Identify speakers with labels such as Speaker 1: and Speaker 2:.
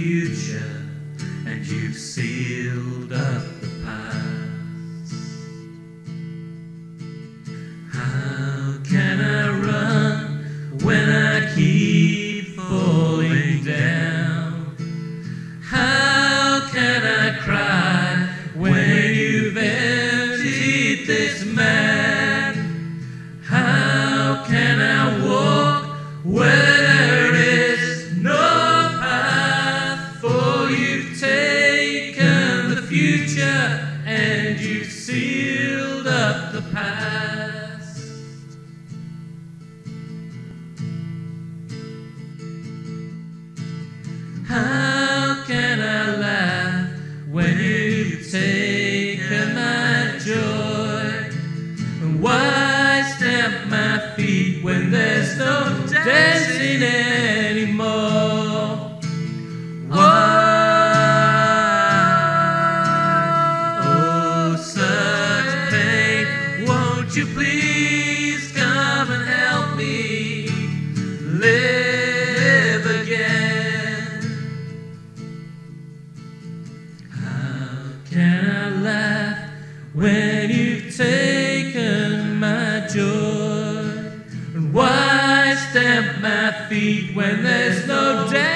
Speaker 1: future and you've sealed up the past. How can I run when I keep falling down? How can I cry when you've emptied this man? The past. How can I laugh when you've taken my joy? And why stamp my feet when there's no dancing anymore? Won't you please come and help me live again? How can I laugh when you've taken my joy? And why stamp my feet when there's no dancing